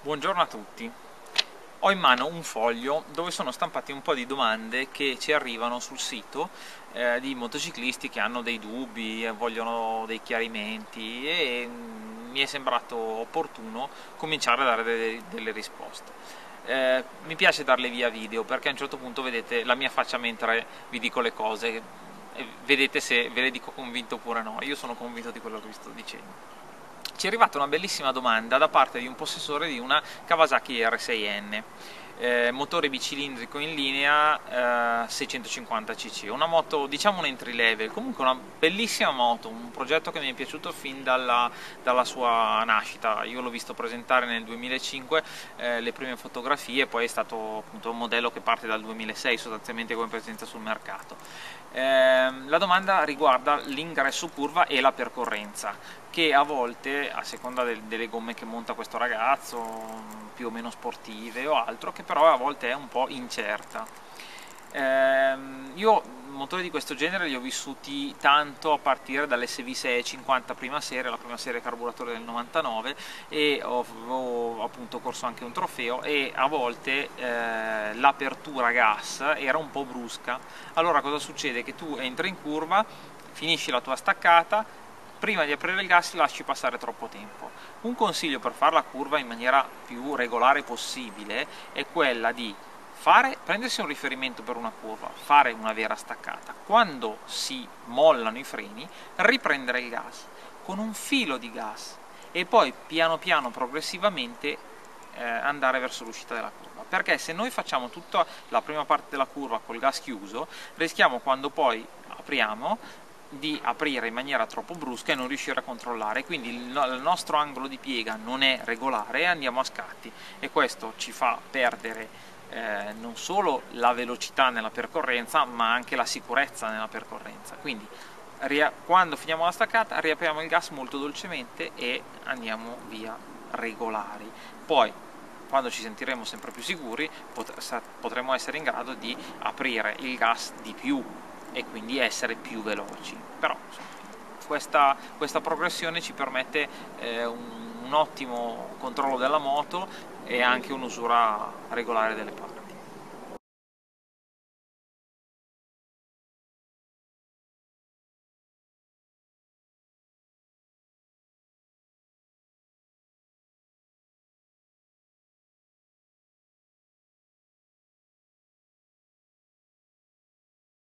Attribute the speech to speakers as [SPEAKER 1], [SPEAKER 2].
[SPEAKER 1] Buongiorno a tutti. Ho in mano un foglio dove sono stampate un po' di domande che ci arrivano sul sito eh, di motociclisti che hanno dei dubbi, eh, vogliono dei chiarimenti e mm, mi è sembrato opportuno cominciare a dare delle, delle risposte. Eh, mi piace darle via video perché a un certo punto vedete la mia faccia mentre vi dico le cose e vedete se ve le dico convinto oppure no. Io sono convinto di quello che vi sto dicendo ci è arrivata una bellissima domanda da parte di un possessore di una Kawasaki R6N eh, motore bicilindrico in linea eh, 650 cc, una moto diciamo un entry level, comunque una bellissima moto, un progetto che mi è piaciuto fin dalla, dalla sua nascita, io l'ho visto presentare nel 2005 eh, le prime fotografie, poi è stato appunto un modello che parte dal 2006 sostanzialmente come presenza sul mercato. Ehm, la domanda riguarda l'ingresso curva e la percorrenza, che a volte, a seconda delle gomme che monta questo ragazzo, più o meno sportive o altro, che però a volte è un po' incerta. Eh, io motori di questo genere li ho vissuti tanto a partire dall'SV 650 prima serie, la prima serie carburatore del 99 e ho appunto corso anche un trofeo e a volte eh, l'apertura gas era un po' brusca. Allora cosa succede? Che tu entri in curva, finisci la tua staccata, prima di aprire il gas lasci passare troppo tempo. Un consiglio per fare la curva in maniera più regolare possibile è quella di fare, prendersi un riferimento per una curva, fare una vera staccata, quando si mollano i freni riprendere il gas con un filo di gas e poi piano piano progressivamente eh, andare verso l'uscita della curva perché se noi facciamo tutta la prima parte della curva col gas chiuso rischiamo quando poi apriamo di aprire in maniera troppo brusca e non riuscire a controllare. Quindi il nostro angolo di piega non è regolare e andiamo a scatti. E questo ci fa perdere eh, non solo la velocità nella percorrenza ma anche la sicurezza nella percorrenza. Quindi quando finiamo la staccata riapriamo il gas molto dolcemente e andiamo via regolari. Poi quando ci sentiremo sempre più sicuri potremo essere in grado di aprire il gas di più e quindi essere più veloci. Però questa, questa progressione ci permette eh, un, un ottimo controllo della moto e anche un'usura regolare delle parti.